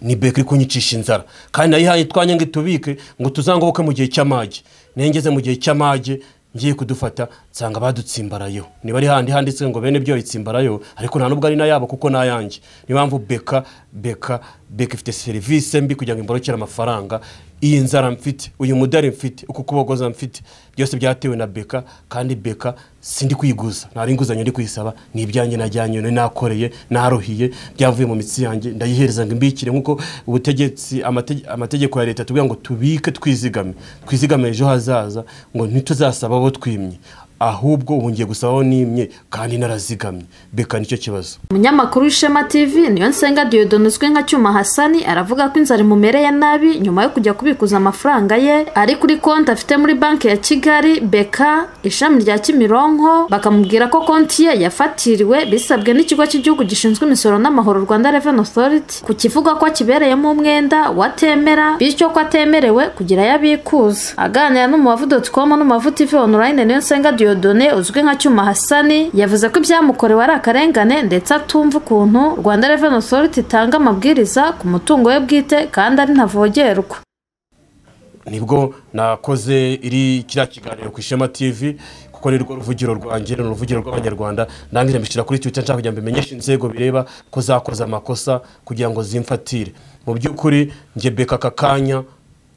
ni beka iri kunyicisha inzara. Kandi nayihaye twanya ngo itubike ngo tuzangoboke mu gihe cy'amage. Nengeze mu gihe cy'amage ngiye kudufata nsanga badutsimbarayeho niba ari handi handitse ngo bene byo bitsimbarayo ariko nta nubwo ari n'ayabo kuko n'ayanjye niyo mpamvu beka beka beka ifite serivisi mbi kugira ngo imborokere amafaranga. Iyi nzara mfite uyu mudari mfite uku kubogoza mfite byose byatewe na beka kandi beka sindi kwiguza nta inguzanyo ndi kuyisaba ni ibyanjye najyanye nakoreye naruhiye byavuye mu mitsi yanjye ndayihereza ngo imbikire nk'uko ubutegetsi amate- amategeko ya leta tubwira ngo tubike twizigame. Twizigame ejo hazaza ngo ntituzasaba abo twimye. Ahubwo ubu ngiye gusabaho nimye kandi narazigamye. Beka ni cyo kibazo. Umunyamakuru w'ishema tv niyo nsenga diyodoni uzwi nka cyuma hasani aravuga ko inzara imumereye nabi nyuma yo kujya kubikuza amafaranga ye. Ari kuri konti afite muri banki ya kigali beka ishami rya kimironko bakamubwira ko konti ye yafatiriwe bisabwe n'ikigo cy'igihugu gishinzwe imisoro n'amahoro rwanda reveni otoriti ku kivuga ko kibereyemo umwenda watemera bityo ko atemerewe kugira ayo abikuza. Aganira n'umubavu doti komu tv onorayine niyo nsenga diyodone uzwi nka cyuma hasani yavuze ko ibyamukorewe ari akarengane ndetse atumva ukuntu rwanda reveni otoriti itanga amabwiriza ku mutungo we bwite kandi ari ntavogerwa. Nibwo nakoze iri kiriya kiganiro ku ishema tv kuko ni rwo ruvugiro rwanjye ni uruvugiro rw'abanyarwanda. Ndangije mbishyira kuri twitter nshaka kugira ngo mbimenyeshe inzego bireba ko zakoze amakosa kugira ngo zimfatire. Mu by'ukuri njye beka aka kanya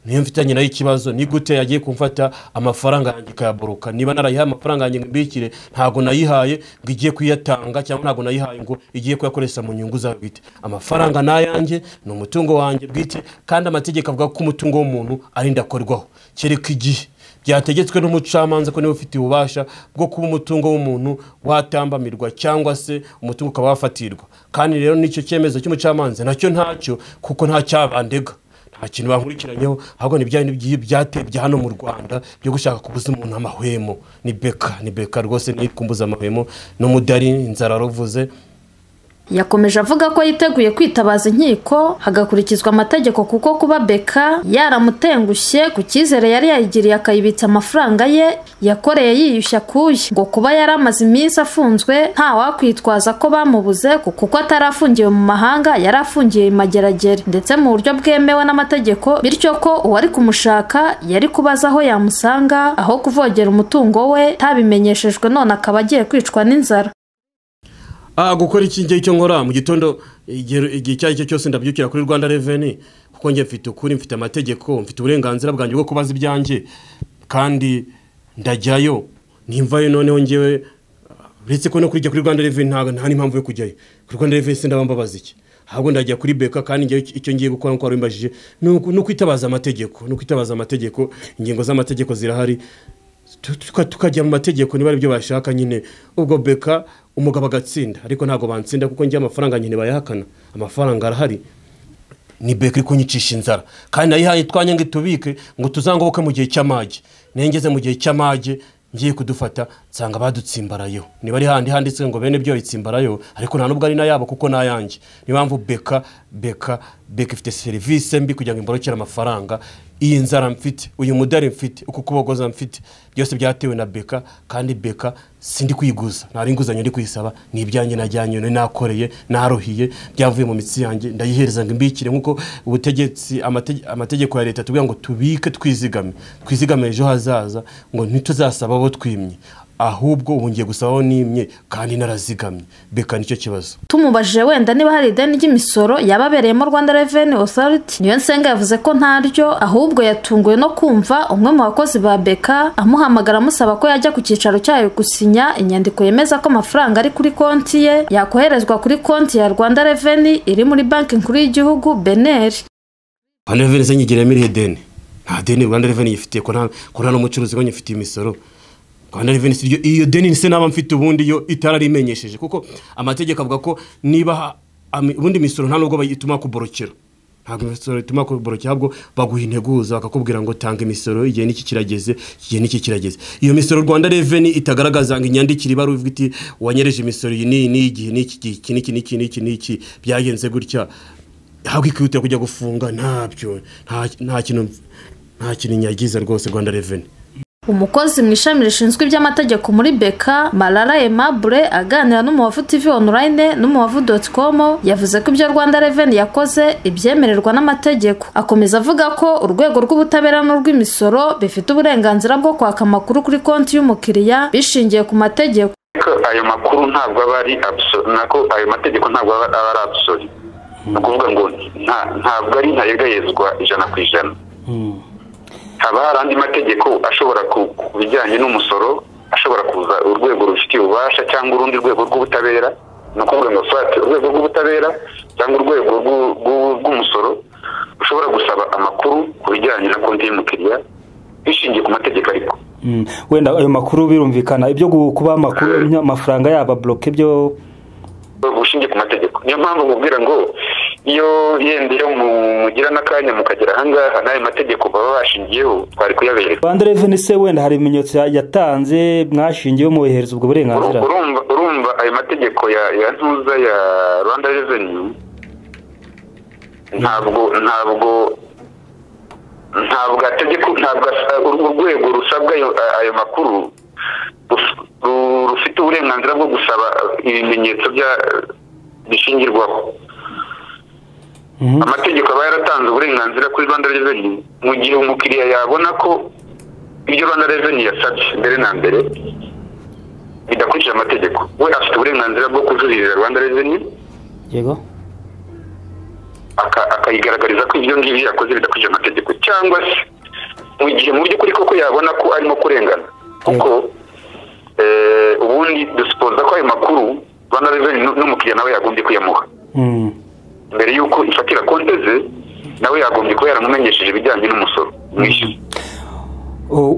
niyo mfitanye na yo ikibazo. Ni gute yagiye kumfata amafaranga yanjye ikayaboroka niba narayihaye amafaranga yanjye ngo imbikire ntabwo nayihaye ngo igiye kuyatanga cyangwa ntabwo nayihaye ngo igiye kuyakoresha mu nyungu zawe bwite. Amafaranga ni ayanjye ni umutungo wanjye bwite kandi amategeko avuga ko umutungo w'umuntu ari ndakorwaho. Kereka igihe. Byategetswe n'umucamanza ko niba ufite ububasha bwo kuba umutungo w'umuntu watambamirwa cyangwa se umutungo ukaba wafatirwa. Kandi rero n'icyo cyemezo cy'umucamanza. Nacyo ntacyo kuko nta cyabandega nta kintu bankurikiranyeho ahubwo ni bya byatebye hano mu rwanda byo gushaka kubuza umuntu amahwemo. Ni beka ni beka rwose ni kumbuza amahwemo. N'umudari inzara ruvuze yakomeje avuga ko yiteguye kwitabaza inkiko hagakurikizwa amategeko kuko kuba beka yaramutengushye ku cyizere yari yayigiriye akayibitsa amafaranga ye yakoreye yiyushya kuye. Ngo kuba yari amaze iminsi afunzwe nta wakwitwaza ko bamubuze kuko atari afungiwe mu mahanga yari afungiye i mageragere. Ndetse mu buryo bwemewe n'amategeko bityo ko uwari kumushaka yari kubaza aho yamusanga aho kuvogera umutungo we tabimenyeshejwe none akaba agiye kwicwa n'inzara. Gukora iki ngiki cyo nkora? Mu gitondo igihe icyo ari cyo cyose ndabyukira kuri rwanda reveni kuko njye mfite ukuri mfite amategeko mfite uburenganzira bwanjye bwo kubaza ibyanjye. Kandi ndajyayo. Nimvayo noneho ngewe uretse ko no kujya kuri rwanda reveni nta n'impamvu yo kujyayo. Kuri rwanda reveni sindaba mbabaza iki. Ahubwo ndajya kuri beka kandi icyo ngiye gukora nk'uko wari umbajije ni ukwitabaza amategeko ni ukwitabaza amategeko. Ingingo z'amategeko zirahari. Tukajya mu mategeko niba ari byo bashaka nyine. Ubwo beka umugabo agatsinda. Ariko ntabwo bantsinda kuko njye amafaranga nyine bayahakana. Amafaranga arahari. Ni beka iri kunyicisha inzara. Kandi nayihaye twanya ngo itubike ngo tuzangoboke mu gihe cy'amage. Nengeze mu gihe cy'amage ngiye kudufata nsanga badutsimbarayeho niba ari handi handitse ngo bene byo bitsimbarayo ariko nta nubwo ari n'ayabo kuko n'ayanjye niyo mpamvu beka beka beka ifite serivisi mbi kugira ngo imborokere amafaranga. Iyi nzara mfite uyu mudari mfite uku kubogoza mfite. Byose byatewe na beka kandi beka sindi kwiguza nta inguzanyo ndi kuyisaba ni ibyanjye najyanye nakoreye naruhiye byavuye mu mitsi yanjye. Ndayihereza ngo imbikire nk'uko ubutegetsi amate- amategeko ya leta tubwira ngo tubike twizigame. Twizigame ejo hazaza ngo ntituzasaba abo twimye. Ahubwo ubu ngiye gusabaho nimye kandi narazigamye. Beka ni cyo kibazo. Tumubajije wenda niba hari ideni ry'imisoro yaba abereyemo rwanda reveni otoriti niyo nsenga yavuze ko ntaryo ahubwo yatunguwe no kumva umwe mu bakozi ba beka amuhamagara amusaba ko yajya ku cyicaro cyayo gusinya inyandiko yemeza ko amafaranga ari kuri konti ye yakoherezwa kuri konti ya rwanda reveni iri muri banki nkuru y'igihugu beneri rwanda reveni se nyigiramo irihe deni nta deni rwanda reveni yifitiye ko nta ko n'umucuruzi we nyifitiye imisoro. Rwanda reveni si iyo deni se naba mfite ubundi yo itararimenyesheje. Kuko amategeko avuga ko niba ubundi imisoro nta nubwo bayituma kuborokera ntabwo imisoro ituma kuborokera ahubwo baguha integuza bakakubwira ngo tanga imisoro igihe n'iki kirageze igihe n'iki kirageze. Iyo misoro rwanda reveni itagaragaza ngo inyandikire ibara ivuga iti wanyereje imisoro iyi n'iyi n'iyi n'iki gihe iki n'iki n'iki n'iki n'iki byagenze gutya. Ahubwo ikihutira kujya gufunga ntabyo nta nta kintu nta kintu nyagiza rwose rwanda reveni umukozi mu ishami rishinzwe iby'amategeko muri beka marara aimable aganira n'umubavu tv online n'umubavu doti com yavuze ko ibyo rwanda reveni yakoze ibyemererwa n'amategeko. Akomeza avuga ko urwego rw'ubutabera n'urw'imisoro bifite uburenganzira bwo kwaka amakuru kuri konti y'umukiriya bishingiye ku mategeko. Ayo makuru ntabwo aba ari nako ayo mategeko ntabwo aba ari abusori ni ukuvuga ngo ntabwo ari ntayegayezwa ijana ku ijana. Haba hari andi mategeko ashobora ku bijyanye n'umusoro ashobora kuza urwego rufitiye ububasha cyangwa urundi rwego rw'ubutabera? Ni ukuvuga ngo urwego rw'ubutabera cyangwa urwego rw'umusoro rushobora gusaba amakuru ku bijyanye na konti y'umukiriya bishingiye ku mategeko ariko. Wenda ayo makuru birumvikana ibyo kuba amakuru amafaranga yaba buroke byo bushingiye ku mategeko. Niyo mpamvu mubwira ngo iyo yenda iyo mugira n'akanya mukagera ahangaha n'ayo mategeko baba bashingiyeho twari kuyabereka. Rwanda reveni se wenda hari ibimenyetso yatanze mwashingiyeho mubihereza ubwo burenganzira? Urumva ayo mategeko ya ntuza ya rwanda reveni ntabwo ntabwo ntabwo ategeko ntabwo urwego rusabwa ayo makuru rufite uburenganzira bwo gusaba ibimenyetso bishingirwaho. Amategeko aba yaratanze uburenganzira kuri rwanda reveni mu gihe umukiriya yabona ko ibyo rwanda reveni yasabye mbere na mbere bidakurikije amategeko. We afite uburenganzira bwo kujuririra rwanda reveni yego. akayigaragariza ko ibyo ngibyo yakoze bidakurikije amategeko. Cyangwa se mu gihe mu by'ukuri koko yabona ko arimo kurengana. Kuko ubundi dusipoza ko ayo makuru rwanda reveni n'umukiriya nawe yagombye kuyamuha. Mbere y'uko ifatira konti ze nawe yagombye kuba yaramumenyesheje ibijyanye n'umusoro mwishyuza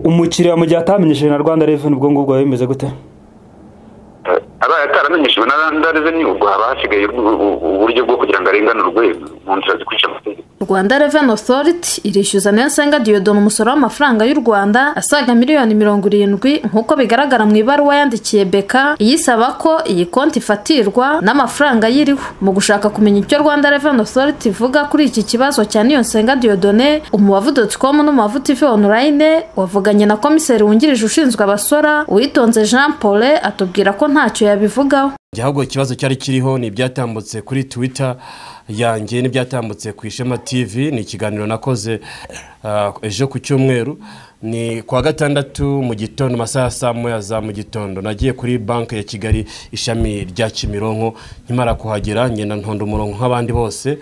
umukiriya mu gihe atamenyesheje na rwanda reveni ubwo ngubwo biba bimeze gute? Abaye ataramenyeshejwe na ubwo haba hasigaye uburyo bwo kugira ngo arenganurwe mu nzira zikurikije amategeko. Rwanda reveni otoriti irishyuza nsenga diyodoni umusoro w'amafaranga y'u rwanda asaga miliyoni mirongo irindwi nk'uko bigaragara mu ibaruwa yandikiye beka iyisaba ko iyi konti ifatirwa n'amafaranga ayiriho mu gushaka kumenya icyo rwanda reveni otoriti ivuga kuri iki kibazo cya nsenga diyodone umubavu doti komu n'umubavu tivi onurayine wavuganye na komiseri wungirije ushinzwe abasora uwitonze jean paul atubwira ko ntacyo yabivugaho. Ahubwo ikibazo cyari kiriho ni ibyatambutse kuri twita yanjye n'ibyatambutse ku ishema tv ni ikiganiro nakoze ejo ku cyumweru. Ni kuwa gatandatu mu gitondo amasaha saa moya za mu gitondo. Nagiye kuri banki ya kigali ishami rya kimironko. Nkimara kuhagera ngenda ntonda umurongo nk'abandi bose.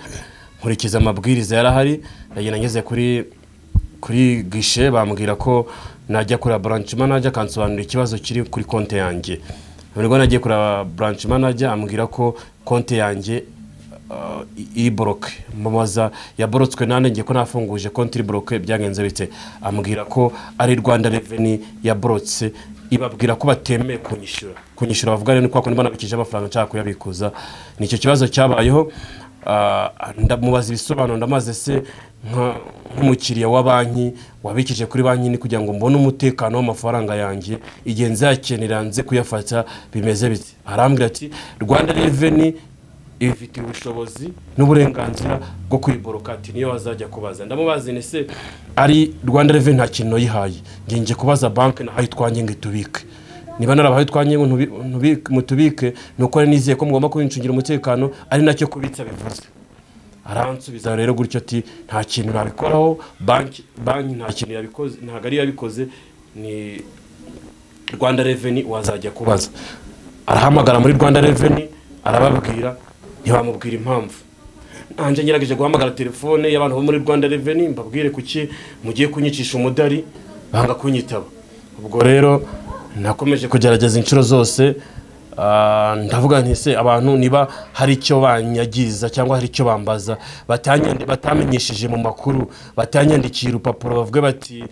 Nkurikiza amabwiriza yarahari. Ndagenda ngeze kuri kuri gishe bambwira ko najya kureba buranshi manager akansobanurira ikibazo kiri kuri konti yanjye. Nubwo nagiye kureba buranshi manager ambwira ko konti yanjye iri boroke mubaza yaborotswe nane ngiye ko nafunguje konti iri boroke byagenze bite? Ambwira ko ari rwanda reveni yaborotse ibabwira ko batemeye kunyishyura. Kunyishyura bavuga rero ni kwa kundi banabikije amafaranga nshaka kuyabikuza. Ni icyo kibazo cyabayeho. Ndamubaza ibisobanuro ndamaze se nk'umukiriya wa banki wabikije kuri banki ni kugira ngo mbone umutekano w'amafaranga yanjye igihe nzakenera nze kuyafata bimeze biti arambwira ati rwanda reveni ibifitiye ubushobozi n'uburenganzira bwo kuyiboroka. Ati niyo wazajya kubaza. Ndamubaza ni se ari rwanda reveni nta kintu nayihaye? Ngiye kubaza banki nahaye itwange ngo itubike. Niba narabahaye itwange ngo mutubike. Ni uko nizeye ko mugomba kubincungira umutekano ari na cyo kubitsa bivuze. Aransubiza rero gutyo ati nta kintu nabikoraho. Banki banki nta kintu yabikoze ntabwo ari yabikoze. Ni rwanda reveni wazajya kubaza. Arahamagara muri rwanda reveni arababwira ntibamubwira impamvu. Nanjye ngerageje guhamagara telefone y'abantu bo muri rwanda reveni mbabwire kuki mugiye kunyicisha umudari banga kunyitaba. Ubwo rero nakomeje kugerageza inshuro zose ndavuga nti se abantu niba hari icyo banyagiriza cyangwa hari icyo bambaza batamenyesheje mu makuru batanyandikiye urupapuro bavuga bati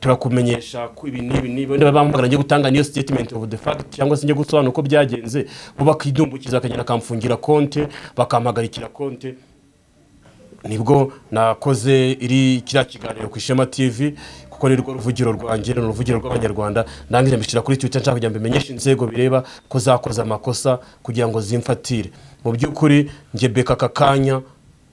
turakumenyesha ko ibi n'ibi n'ibi. Wenda bampamagara njye gutanga niyo statement of the fact cyangwa se njye gusobanura uko byagenze bo bakidumbukiza bakagenda bakamfungira konte bakampagarikira konte. Nibwo nakoze iri kiriya kiganiro ku ishema tv kuko ni rwo ruvugiro rwanjye ni uruvugiro rw'abanyarwanda. Ndangije mbishyira kuri twitter nshaka kugira ngo mbimenyeshe inzego bireba ko zakoze amakosa kugira ngo zimfatire. Mu by'ukuri njye beka aka kanya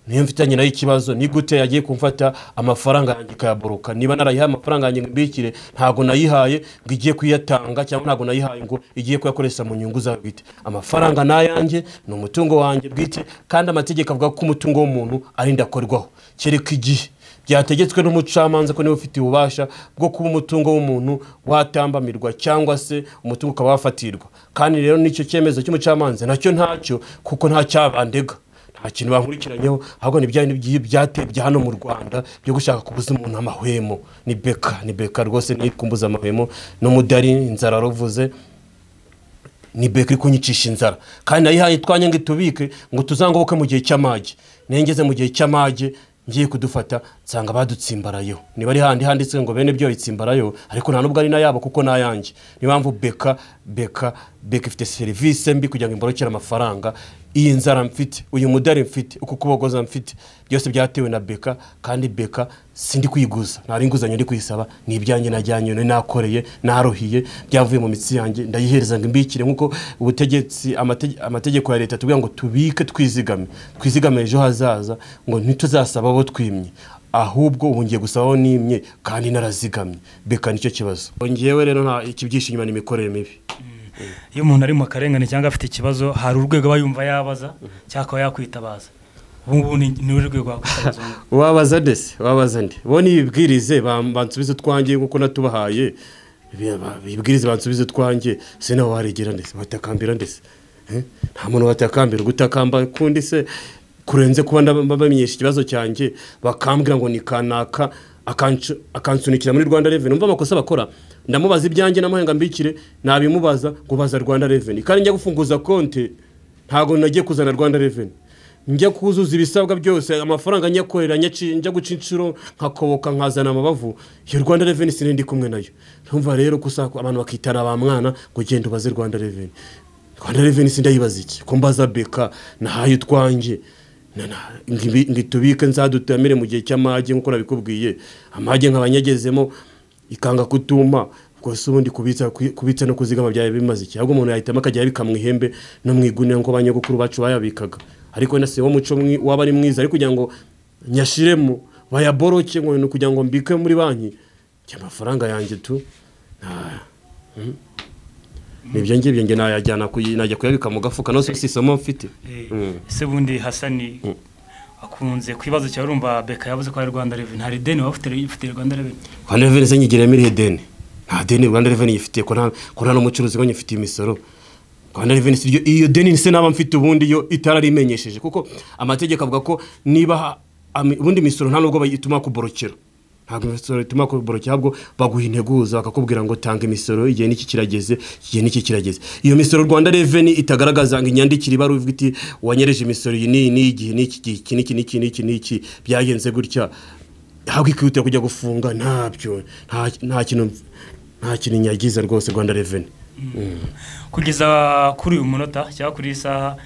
niyo mfitanye na yo ikibazo. Ni gute yagiye kumfata amafaranga yanjye ikayaboroka niba narayihaye amafaranga yanjye mbikire ntabwo nayihaye ngo igiye kuyatanga cyangwa ntabwo nayihaye ngo igiye kuyakoresha mu nyungu zawe bwite. Amafaranga ni ayanjye ni umutungo wanjye bwite kandi amategeko avuga ko umutungo w'umuntu ari ndakorwaho. Kereka igihe. Byategetswe n'umucamanza ko niba ufite ububasha bwo kuba umutungo w'umuntu watambamirwa cyangwa se umutungo ukaba wafatirwa. Kandi rero n'icyo cyemezo cy'umucamanza na cyo ntacyo kuko nta cyabandega. Nta kintu bankurikiranyeho ahubwo ni bya bindi byatebye hano mu rwanda byo gushaka kubuza umuntu amahwemo. Ni beka ni beka rwose kumbuza amahwemo. N'umudari inzara ruvuze. Ni beka iri kunyicisha inzara. Kandi nayihaye twanya ngo itubike ngo tuzangoboke mu gihe cy'amage. Niyo ngeze mu gihe cy'amage ngiye kudufata nsanga badutsimbarayeho. Niba ari handi handitse ngo bene byo bitsimbarayo ariko nta nubwo ari n'ayabo kuko ni ayanjye niyo mpamvu beka beka beka ifite serivisi mbi kugira ngo imborokere amafaranga iyi nzara mfite uyu mudari mfite uku kubogoza mfite. Byose byatewe na beka kandi beka sindi kuyiguza. Ntari inguzanyo ndi kuyisaba ni ibyanjye najyanye nakoreye naruhiye byavuye mu mitsi yanjye. Ndayihereza ngo imbikire nk'uko ubutegetsi amate- amategeko ya leta tubwira ngo tubike twizigame. Twizigame ejo hazaza ngo ntituzasaba abo twimye. Ahubwo ubu ngiye gusaba aho nimye kandi narazigamye. Beka ni cyo kibazo. Ngewe rero nta ikibyishe inyuma ni imikorere mibi. Iyo umuntu ari mu karengane cyangwa afite ikibazo hari urwego aba yumva yabaza cyangwa akaba yakwitabaza. Ubu ngubu ni ni uru rwego wakwitabaza wabaza ndetse wabaza ndi bo nibibwirize bansubize utwanjye nk'uko natubahaye. Bi- ba- bibwirize bansubize utwanjye se nawe waregera ndetse batakambira ndetse Eh? nta muntu watakambira. Gutakamba kundi se? Kurenze kuba bamenyesha ikibazo cyanjye bakambwira ngo ni kanaka akansunikira muri rwanda reveni umva amakosa bakora. Ndamubaza ibyanjye namuhenga mbikire nabimubaza ngo baza rwanda reveni kandi njya gufunguza konti ntabwo nagiye kuzana rwanda reveni njya kuzuza ibisabwa byose amafaranga nyakorera njya guca inshuro nkakoboka nkazana amabavu. Iyo rwanda reveni sinindi kumwe na yo. Ntumva rero gusa abantu bakitana ba mwana ngo genda ubaze rwanda reveni rwanda reveni sindayibaza iki? Ko mbaza beka nahaye na- ngibi- ngitubike nzadutamire mu gihe cy'amage nk'uko nabikubwiye. Amage nkaba nyagezemo. Ikanga kutuma rwose ubundi kubitsa kubitsa no kuzigama byaba bimaze iki? Ahubwo umuntu yahitamo akajya yabika mu ihembe no mu igunira nk'uko abanyagukuru bacu bayabikaga. Ariko wenda si wo muco mwi- waba ari mwiza ariko kugira ngo nyashiremo bayaboroke ngo ni ukugira ngo mbike muri banki njye amafaranga yanjye tu? Nta- hmm. ni byo ngibyo njye nayajyana najya kuyabika mu gafuka. No si isomo mfite. Eh, Mm. ese bundi hasani akunze ku kibazo cyawe urumva beka yavuze ko ari rwanda reveni hari ideni waba ufite rwanda reveni rwanda reveni se nyigiramo irihe deni nta deni rwanda reveni yifitiye ko nta ko nta n'umucuruzi ngo nyifitiye imisoro. Rwanda reveni si iyo deni se naba mfite ubundi yo itararimenyesheje kuko amategeko avuga ko niba ubundi imisoro nta nubwo bayituma kuborokera ntabwo imisoro ituma kuborokera ahubwo baguha integuza bakakubwira ngo tanga imisoro igihe n'iki kirageze igihe n'iki kirageze. Iyo misoro rwanda reveni itagaragaza ngo inyandikire ibaruwa ivuga iti wanyereje imisoro iyi n'iyi n'iyi igihe n'iki iki n'iki n'iki n'iki n'iki byagenze gutya. Ahubwo ikihutira kujya gufunga ntabyo nta kintu nta kintu nyagiza rwose rwanda reveni kugeza kuri uyu munota cyangwa kuri iyi saha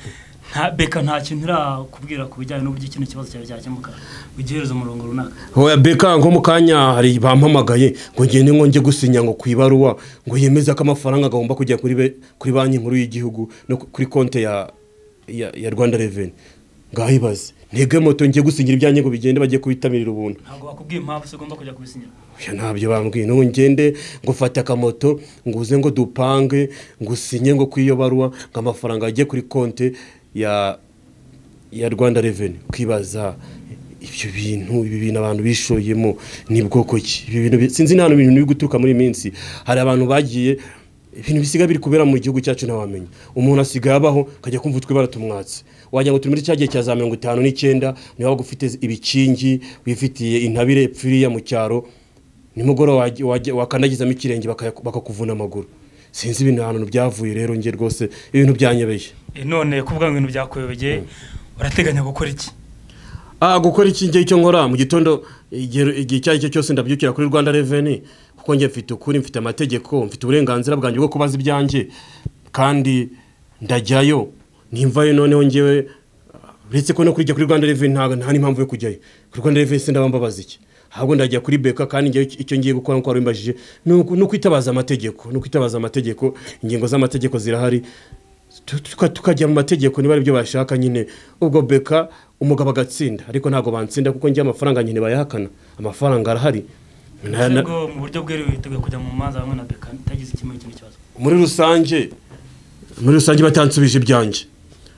beka nta kintu irakubwira ku bijyanye n'uburyo kino kibazo cyawe cyakemuka. Ugihereza umurongo runaka. Hoya beka nko mu kanya hari bampamagaye ngo ngende ngo njye gusinya ngo ku ibaruwa ngo yemeze ko amafaranga agomba kujya kuri kuri banki nkuru y'igihugu no ku- kuri konti ya ya, ya rwanda reveni ngaho ibaze. Ntege moto njye gusinyira ibyanjye ngo bigende bajye kubitamirira ubuntu. Ntabwo bakubwiye impamvu se ugomba kujya kubisinyira? Oya ntabyo bambwiye. N'ubu ngende ngo fate akamoto ngo uze ngo dupange ngo usinye ngo ku iyo baruwa ngo amafaranga ajye kuri konti ya ya rwanda reveni ukibaza ibyo bintu ibi bintu abantu bishoyemo ni bwoko ki? Ibi bintu bi- sinzi n'ahantu ibintu biri guturuka muri iyi minsi. Hari abantu bagiye ibintu bisigaye biri kubera mu gihugu cyacu ntawamenya. Umuntu asigaye abaho akajya kumva utwe baratumwatse. Wagira ngo turi muri cya gihe cya za mirongo itanu n'icyenda niba ufite ibikingi wifitiye intabire epfiriya mu cyaro nimugoroba wakandagizamo ikirenge bakakuvuna amaguru. Sinzi ibintu ahantu byavuye rero njye rwose ibintu byanyobeye. Eh, none kuvuga ngo ibintu byakuyobeye urateganya gukora iki? Ah, gukora iki ngiye icyo nkora? Mu gitondo igihe icyo ari cyo cyose ndabyukira kuri rwanda reveni kuko njye mfite ukuri mfite amategeko mfite uburenganzira bwanjye bwo kubaza ibyanjye. Kandi ndajyayo nimvayo noneho ngewe uretse ko no kujya kuri rwanda reveni nta n'impamvu yo kujyayo. Kuri rwanda reveni se ndaba mbabaza iki. Ahubwo ndajya kuri beka kandi icyo ngiye gukora nk'uko wari umbajije ni ukwitabaza amategeko ni ukwitabaza amategeko. Ingingo z'amategeko zirahari. Tu- tuka- tukajya mu mategeko niba ari byo bashaka nyine. Ubwo beka umugabo agatsinda. Ariko ntabwo bansinda kuko njye amafaranga nyine bayahakana. Amafaranga arahari. Mu buryo bweruye witeguye kujya mu manza hamwe na beka? Itagize ikindi kibazo. Muri rusange muri rusange batansubije ibyanjye.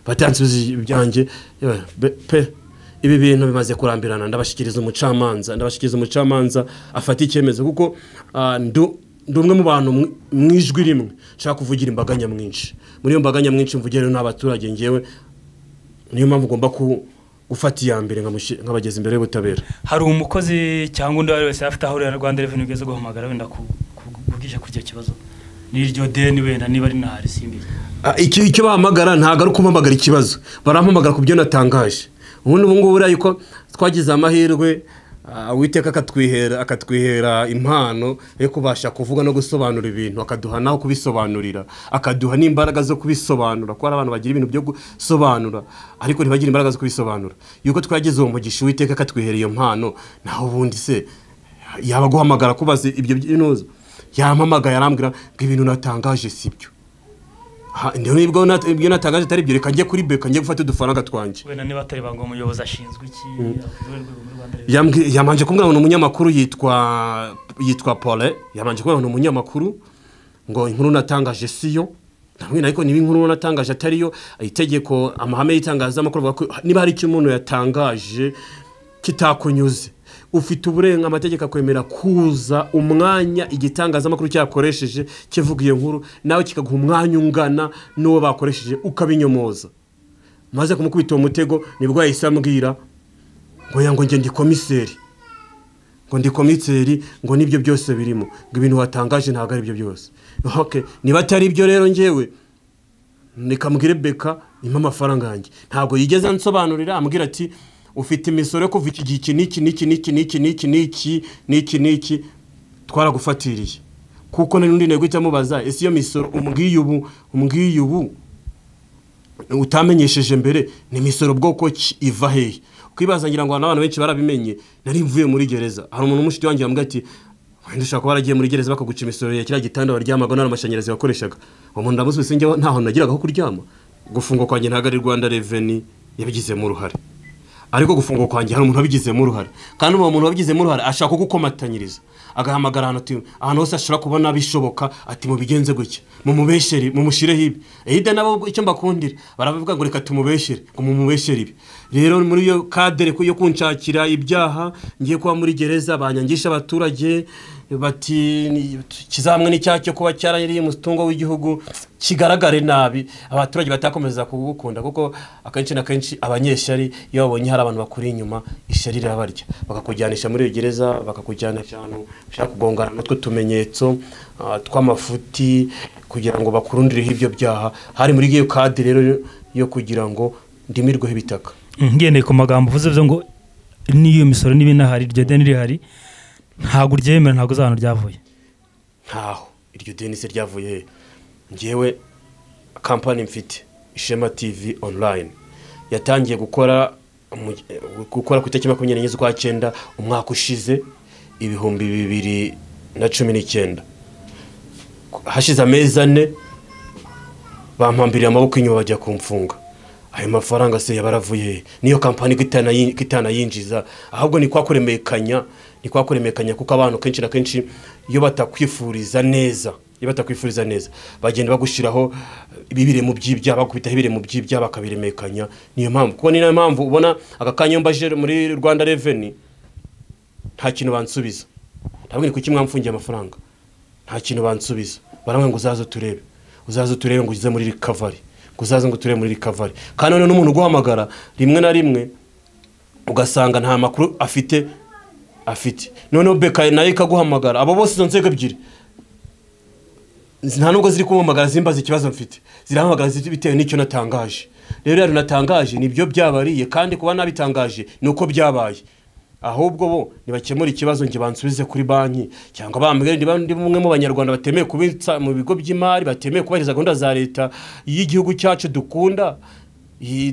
Batansubije ibyanjye. Pe ibi bintu bimaze kurambirana. Ndabashyikiriza umucamanza. Ndabashyikiriza umucamanza afata icyemezo kuko ah, ndi umwe mu bantu mu ijwi rimwe nshaka kuvugira imbaga nyamwinshi. Muri iyo mbaga nyamwinshi mvugire n'abaturage ngewe niyo mpamvu ugomba ku- gufata iya mbere nkabageza imbere y'ubutabera. Hari umukozi cyangwa undi uwo ari we wese afite ahurira na rwanda reveni ugeze guhamagara wenda ku- ku- kubwisha kuri icyo kibazo. N'iryo deni wenda niba ari ntahari simbizi Ah, icyo bahamagara ntabwo ari ukumpamagara ikibazo. Barampamagara ku byo natangaje. Ubundi ubu ngubu uriya yuko twagize amahirwe ah, uwiteka akatwihera akatwihera impano yo kubasha kuvuga no gusobanura ibintu akaduha naho kubisobanurira akaduha n'imbaraga zo kubisobanura kuko hari abantu bagira ibintu byo gusobanura ariko ntibagire imbaraga zo kubisobanura. Yuko twagize uwo mugisha uwiteka akatwihera iyo mpano naho ubundi se yaba guhamagara kubaza ibyo by'inuza yampamagaye arambwira ngo ibintu natangaje si byo ni bwo ibyo natangaje atari byo reka njye kuri beka njye gufata udufaranga twanjye wenda niba atari banga umuyobozi ashinzwe iki? Yambwi- yamanje kumbwira ngo ni umunyamakuru yitwa yitwa Paulin yamanje kumbwira ngo ni umunyamakuru ngo inkuru natangaje siyo. Ndamubwira ariko niba inkuru natangaje atariyo itegeko amahame y'itangazamakuru avuga ko niba hari icyo umuntu yatangaje kitakunyuze. Ufite uburenga amategeko akwemera kuza umwanya igitangazamakuru cyakoresheje kivuga iyo nkuru nawe kikaguha umwanya ungana n'uwo bakoresheje ukabinyomoza. Maze kumukubita uwo mutego ni bwo yahise ambwira ngo ya ngo njye ndi komiseri. Ngo ndi komiseri ngo ni byo byose birimo. Ngo ibintu watangaje ntabwo ari byo byose niba atari byo rero ngewe nikamubwire beka nimba amafaranga yanjye. Ntabwo yigeze ansobanurira ambwira ati ufite imisoro kuva iki gihe iki n'iki n'iki n'iki n'iki n'iki n'iki n'iki n'iki? Twaragufatiriye. Kuko n'undi ntego uhita amubaza ese iyo misoro umbwiye ubu? Umbwiye ubu? Utamenyesheje mbere ni imisoro bwoko ki? Iva hehe ukibaza ngira ngo abantu benshi barabimenye nari mvuye muri gereza. Hari umuntu umushiti wanjye wambwira ati wenda ushobora kuba waragiye muri gereza bakaguca imisoro ya kiriya gitanda waryamaga nta n'amashanyarazi wakoreshaga. Uwo muntu ndamusubiza njyewe ntaho nagiraga ho kuryama. Gufungwa kwanjye ntabwo ari rwanda reveni yabigizemo uruhare ariko gufungwa kwanjye hari umuntu wabigizemo uruhare. Kandi uwo muntu wabigizemo uruhare ashaka kugukomatanyiriza agahamagara ahantu ahantu hose ashobora kubona bishoboka ati mubigenze gutya. Mumubeshere mumushireho ibi. Ehida nabo icyo mbakundira baravuga ngo reka tumubeshere. Ngo mumubeshere ibi. Rero muri iyo kadere yo kunshakira ibyaha ngiye kuba muri gereza banyangisha abaturage bati ni- kizamwe n'icyaha cyo kuba cyarariye umutungo w'igihugu kigaragare nabi. Abaturage batakomeza kugukunda kuko akenshi na kenshi abanyeshyari iyo babonye hari abantu bakuri inyuma ishyari rirabarya. Bakakujyanisha muri iyo gereza bakakujyana ahantu ushaka kugongana n'utwo tumenyetso ah, tw'amafuti kugira ngo bakurundireho ibyo byaha. Hari muri iyo kadi rero yo kugira ngo ndimirweho ibitaka. Ngendeye ku magambo uvuze ngo n'iyo misoro niba inahari iryo deni rihari. Ntabwo uryemera ntabwo uzi ahantu ryavuye. Ntaho iryo deni se ryavuye he? Ngewe kampani mfite ishema tv online. Yatangiye gukora gukora ku itariki makumyabiri n'enye z'ukwa cyenda umwaka ushize ibihumbi bibiri na cumi n'icyenda. Hashize amezi ane bampambiriye amaboko inyuma bajya kumfunga. Ayo mafaranga se yaba aravuye he niyo kampani ko itanayi- ko itanayinjiza ahubwo ni kwa kuremekanya ni kwa kuremekanya kuko abantu kenshi na kenshi iyo batakwifuriza neza iyo batakwifuriza neza bagenda bagushyiraho ibibire mu by'ibyaha bakubitaho ibire mu by'ibyaha bakabiremekanya. Niyo mpamvu kuko ni na yo mpamvu ubona aka kanya mbaje muri rwanda reveni nta kintu bansubiza. Ntabwo ni kuki mwamfungiye amafaranga? Nta kintu bansubiza. Barambwira ngo uzaze turebe uzaze turebe ngo uze muri rikavari ngo uzaze ngo turebe muri rikavari kandi noneho n'umuntu uguhamagara rimwe na rimwe ugasanga nta makuru afite afite. Noneho beka na yo ikaguhamagara abo bose izo nzego ebyiri nta nubwo ziri kumpamagara zimbaza ikibazo mfite. Zirahamagara bitewe n'icyo natangaje. Rero natangaje ni byo byabariye kandi kuba nabitangaje ni uko byabaye. Ahubwo bo ntibakemura ikibazo ngo bansubize kuri banki cyangwa bambwire niba ndi bumwe mu banyarwanda batemeye kubitsa mu bigo by'imari batemeye kubahiriza gahunda za leta y'igihugu cyacu dukunda.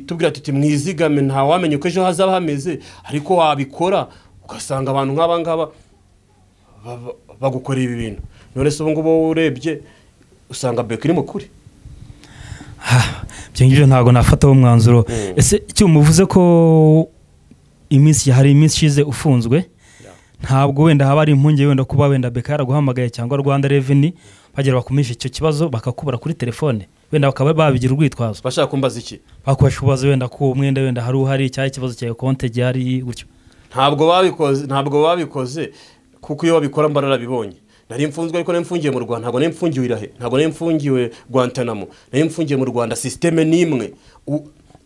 Tubwira tuti mwizigame nta wamenya uko ejo hazaba hameze. Ariko wabikora ugasanga abantu nk'aba ngaba ba- ba- bagukorera ibi bintu. None se ubu ngubu urebye usanga beka iri mu kuri ibyo ngibyo ntabwo nafataho umwanzuro ese icyo muvuze ko iminsi hari iminsi ishize ufunzwe. Ntabwo wenda haba hari impungenge wenda kuba wenda beka yaraguhamagaye cyangwa rwanda reveni bagera bakumisha icyo kibazo bakakubura kuri telefone. Wenda bakaba babigira urwitwazo. Bashaka kumbaza iki? Bakubasha kubaza wenda ko mwenda wenda hari uhari cyangwa ikibazo cyawe konte gihari gutyo. Ntabwo babikoze ntabwo babikoze kuko iyo babikora mba narabibonye. Nari mfunzwe ariko nari mfungiye mu rwanda ntabwo nari mfungiwe irahe? Ntabwo nari mfungiwe guantanamo. Nari mfungiye mu rwanda sisiteme n'imwe.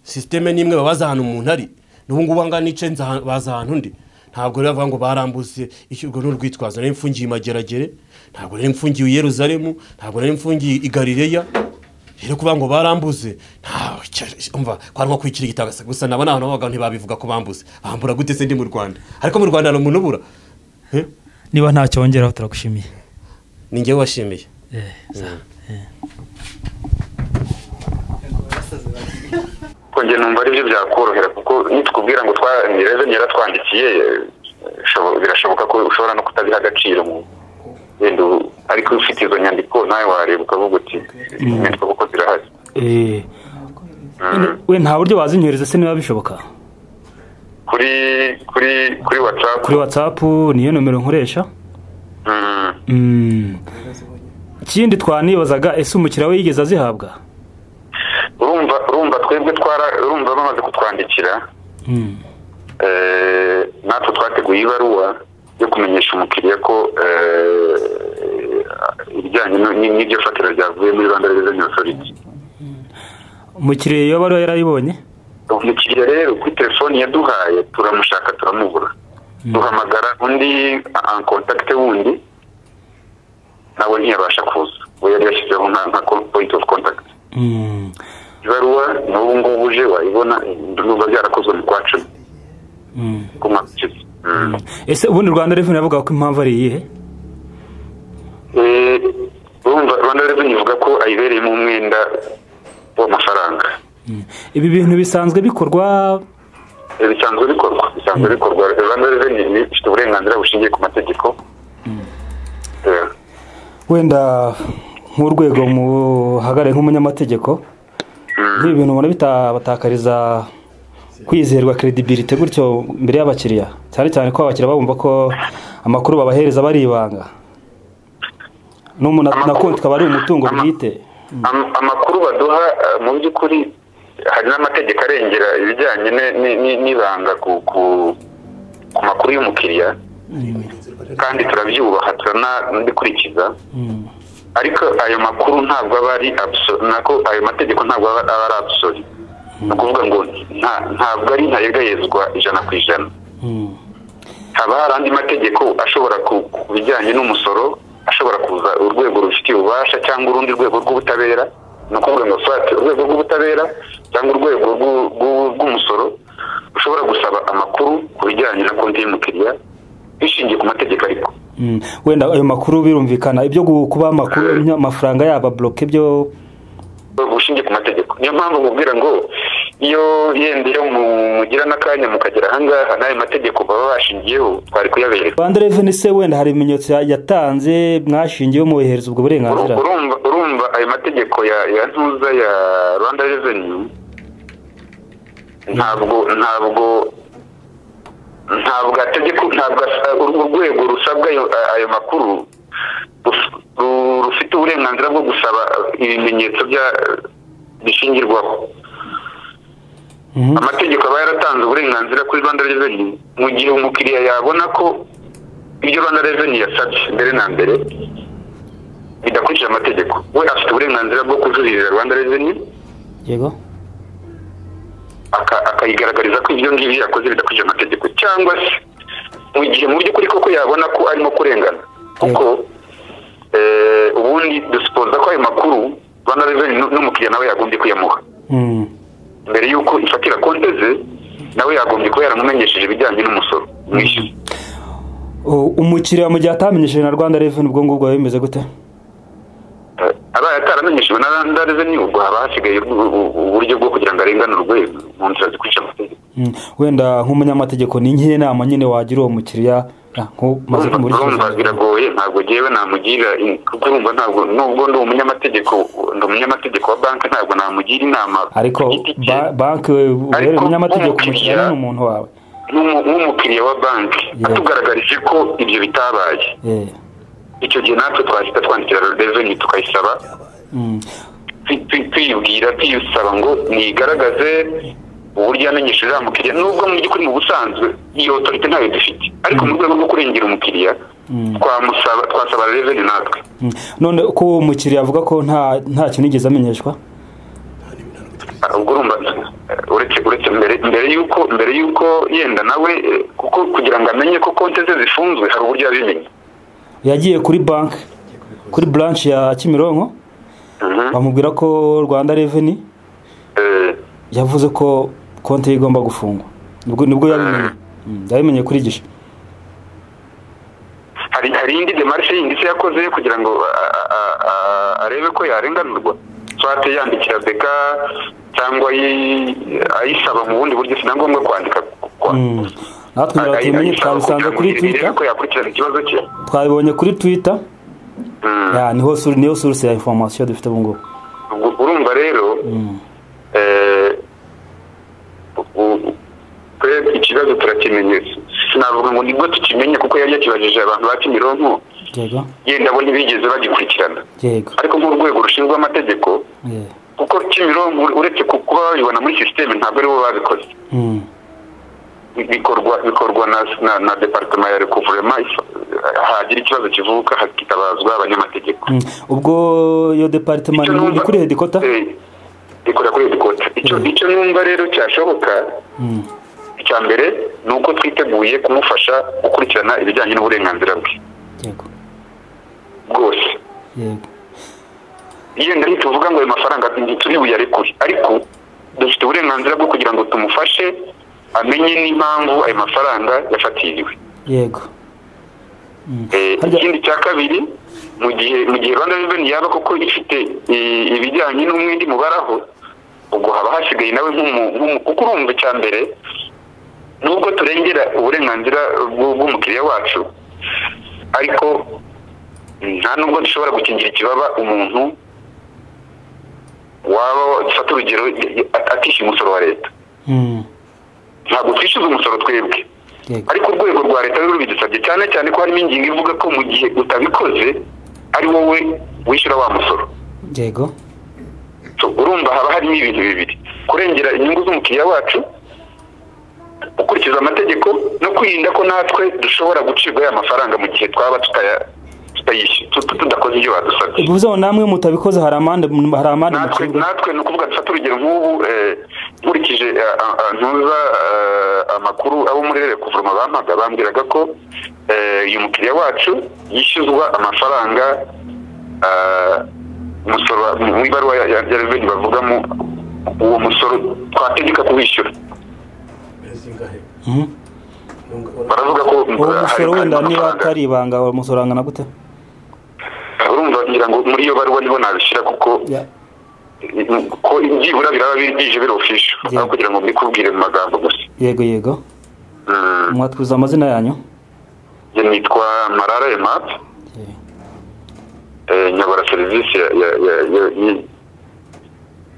Sisiteme n'imwe babaza ahantu umuntu ari. N'ubu ngubu ahangaha nice baza ahantu undi ntabwo rero bavuga ngo barambuze ishyurwa n'urwitwazo nari mfungiye i mageragere ntabwo nari mfungiwe i yeruzalemu ntabwo nari mfungiye i rero kuvuga ngo barambuze umva kwa nko kwikira igitagasa gusa nabo n'abantu babaga ntibabivuga ko bambuze bambura gute se ndi mu rwanda? Ariko mu rwanda hari umuntu ubura? Eh? niba ntacyo wongeraho turagushimiye. Ni njyewe washimiye Eh, za- eh. ko njye numva ari byo byakorohera kuko nitukubwira ngo reveni yaratwandikiye birashoboka ko ushobora no kutabiha agaciro mu wenda ariko ufite izo nyandiko nawe wareba ukavuga uti inyandiko kuko zirahari Eh, Mm. we nta buryo wazinyohereza se niba bishoboka kuri kuri kuri watsapu kuri watsapu niyo nomero nkoresha Mm. Mm. ikindi twanibazaga ese umukiriya we yigeze azihabwa twebwe twara urumva bamaze kutwandikira. Mm. eh, natwe twateguye ibaruwa yo kumenyesha umukiriya ko eh, ibijyanye n'iryo fatira ryavuye muri rwanda reveni otoriti umukiriya iyo baruwa yarayibonye umukiriya rero kuri telefoni yaduhaye turamushaka turamubura. Duhamagara undi an kontakite wundi nawe ntiyabasha kuza. We yari yashyizeho nka nka point of contact. Mm. Ibaruwa n'ubu ngubu uje wayibona ndumva byarakozwe mu kwa cumi. Mm. ku ushize Mm. ese ubundi rwanda reveni yavuga ko impamvu ari iyihe? Eh, urumva rwanda reveni ivuga ko ayibereyemo umwenda w'amafaranga. Mm. ibi bintu bisanzwe bikorwa? Eh, bisanzwe bikorwa. Bisanzwe bikorwa. Rwanda reveni ifite uburenganzira bushingiye ku mategeko. Eh, wenda nk'urwego muhagarare nk'umunyamategeko nk'ibi bintu ubona bitabatakariza kwizerwa credibility gutyo mbere y'abakiriya cyane cyane ko abakiriya bumva ko amakuru babahereza bari ibanga. N'umuntu na konti ikaba ari umutungo bwite. Am- amakuru baduha eh, mu by'ukuri hari n'amategeko arengera ibijyanye n'ibanga ku ku- ku makuru y'umukiriya. Kandi turabyubaha turanabikurikiza Mm. Ariko ayo makuru ntabwo aba ari nako ayo mategeko ntabwo aba ari abusori ni ukuvuga ngo nta- ntabwo ari ntayegayezwa ijana ku ijana Mm. haba hari andi mategeko ashobora ku bijyanye n'umusoro ashobora kuza urwego rubifitiye ububasha cyangwa urundi rwego rw'ubutabera ni ukuvuga ngo swati urwego rw'ubutabera cyangwa urwego rw'u- rw'u- rw'umusoro rushobora gusaba amakuru ku bijyanye na konti y'umukiriya bishingiye ku mategeko ariko. Wenda ayo makuru birumvikana. Ibyo kuba amakuru amafaranga yaba bloke byo bushingiye ku mategeko. Niyo mpamvu mubwira ngo iyo yenda iyo mugira n'akanya mukagera ahangaha n'ayo mategeko baba bashingiyeho twari kuyabereka. Rwanda reveni se wenda hari ibimenyetso ya- yatanze mwashingiyeho mubohereza ubwo burenganzira. Urumva ayo mategeko ya ya ntuza ya rwanda reveni ntabwo ntabwo ntabwo ntabwo uru- urwego rusabwa ayo ayo makuru ruf- ru- rufite uburenganzira bwo gusaba ibimenyetso bya bishingirwaho. Mhm. amategeko aba yaratanze uburenganzira kuri rwanda reveni mu gihe umukiriya yabona ko ibyo rwanda reveni yasabye mbere na mbere bidakurikije amategeko. We afite uburenganzira bwo kujuririra rwanda reveni akayigaragariza ko ibyo ngibyo yakoze bidakurikije amategeko. Cyangwa se mu gihe mu by'ukuri koko yabona ko arimo kurengana. Kuko eh, ubundi dusipoza ko ayo makuru rwanda reveni n'umukiriya nawe yagombye kuyamuha. Mm. mbere y'uko ifatira konte ze nawe yagombye kuba yaramumenyesheje ibijyanye n'umusoro mwishyuza U- umukiriya mu gihe atamenyesheje na rwanda reveni ubwo ngubwo biba bimeze gute? Eh, abaye ataramenyeshejwe na rwanda reveni ubwo haba hasigaye uburyo bwo kugira ngo arenganurwe mu nzira zikurikije amategeko. Wenda nk'umunyamategeko ni nk'iyo nama nyine wagira uwo mukiriya Ah, urumva kumurikira. biragoye ntabwo ngewe namugira kuko urumva ntabwo nubwo ndi umunyamategeko ndi umunyamategeko wa banki ntabwo namugira inama. Ariko banki ubereye umunyamategeko umukiriya ni umuntu wawe. Nk'umu- nk'umukiriya wa banki atugaragarije ko ibyo bitabaye. Icyo gihe natwe twahita twandikira reveni tukayisaba. Mm, twi- twi- tuyibwira tuyisaba ngo nigaragaze uburyo yamenyesheje uriya mukiriya. Nubwo mu by'ukuri mu busanzwe iyo otorite ntayo dufite ariko mu rwego rwo kurengera umukiriya twamusaba twasaba reveni natwe. Mm. none ko uwo mukiriya avuga ko nta kintu yigeze amenyeshwa? Ubwo urumva uretse uretse mbere mbere y'uko mbere y'uko yenda nawe kuko kugira ngo amenye ko konti ze zifunzwe hari uburyo yabimenye. Yagiye kuri banki kuri branch ya kimironko Mhm. bamubwira ko rwanda reveni Eh, yavuze ko konti ye igomba gufungwa. Nibwo yabimenye Mm, yabimenye kuri gisha hari hari indi demarishe yindi se yakoze kugira ngo arebe ko yarenganurwa? Swate yandikira beka cyangwa ayi- ayisaba mu bundi buryo? Si na ngombwa kwandika kwa- Mm. natwe tubimenye twabisanze kuri cye. Twabibonye kuri ya ni ho suri niyo source ya information dufite ubu ngubu urumva rero ni bwo tukimenye kuko yari yakibajije abantu ba kimironko yenda bo ntibigeze bagikurikirana. Ariko nk'urwego rushinzwe amategeko kuko kimironko uretse ku- kuba babibona muri sisiteme ntabwo ari bo babikoze. Mm. bikorwa bikorwa na na, departement ya recouvrement hagira ikibazo kivuka hakitabazwa abanyamategeko. Mm. ubwo iyo departement Icyo ni kuri hedikota? Eh, ikorera kuri hedikota. Icyo numva rero cyashoboka Mm. Icya mbere ni uko twiteguye kumufasha gukurikirana ibijyanye n'uburenganzira bwe. Yego. Bwose yego. Yenda ntituvuga ngo ayo mafaranga turi buyarekure ariko dufite uburenganzira bwo kugira ngo tumufashe amenye n'impamvu ayo mafaranga yafatiriwe. Yego. Eh, Harya- ikindi cya kabiri mu gihe mu gihe rwanda reveni yaba koko ifite eh, ibijyanye n'umwenda imubaraho ubwo haba hasigaye nawe nk'umu- nk'umu- kuko urumva icya mbere nubwo turengera uburenganzira bw'u- bw'umukiriya wacu ariko nta nubwo dushobora gukingira ikibaba umuntu waba dufata urugero atishyura umusoro wa leta. Mm. ntabwo twishyuza umusoro twebwe. Ariko urwego rwa leta rero rubidusabye cyane cyane ko harimo ingingo ivuga ko mu gihe utabikoze ari wowe wishyura wa musoro. Yego. Urumva haba harimo ibintu bibiri. Kurengera inyungu z'umukiriya wacu gukurikiza amategeko no kwirinda ko natwe dushobora gucibwa ya mafaranga mu gihe twaba tudakoze ibyo badusabye. Bivuze ngo namwe mutabikoze hari amande hari amande natwe ni ukuvuga dufata urugero nk'ubu eh, nkurikije eh, ntuza eh, amakuru abo muri rere kuvuroma bampaga bambwiraga ko uyu mukiriya wacu yishyuzwa amafaranga umusoro mu ibaruwa ya reveni bavugamo uwo musoro twategeka kuwishyura. Baravuga ko uwo musoro wenda niba atari ibanga uwo musoro angana gute urumva ngira ngo muri iyo baruwa ni ho nabishyira kuko Ya. ko byibura biraba bije Yeah. aho kugira ngo mbikubwire mu magambo gusa yego yego Mm. mwatwiza amazina yanyu nitwa marara emate eh, nyobora serivisi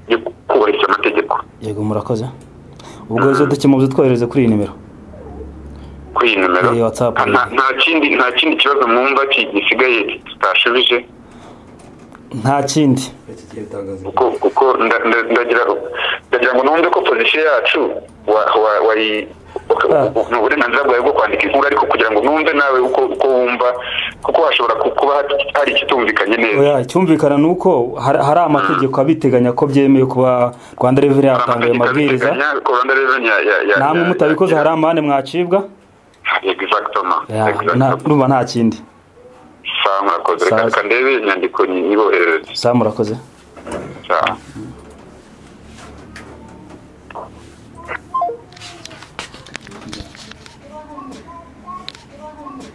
yo kubahiriza amategeko yego murakoze ubwo izo dukemuze twohereze kuri iyi nimero kuri iyi nimero nta kindi kibazo mwumva gisigaye tutashubije nta kindi. Kuko kuko nda- nda- ndagira ndagira ngo numve ko pozisiyo yacu wayi Ah. ni uburenganzira bwawe bwo kwandika inkuru ariko kugira ngo numve nawe uko wumva kuko hashobora ku- kuba hari ikitumvikanye neza. Oya icyumvikana ni uko hari amategeko abiteganya ko byemewe kuba rwanda reveni yatanga ayo mabwiriza namwe mutabikoze hari amande mwacibwa? Exactement. nta- kindi. Sawa murakoze. Reka ndebe inyandiko nyiboherereze. Sawa murakoze. Sawa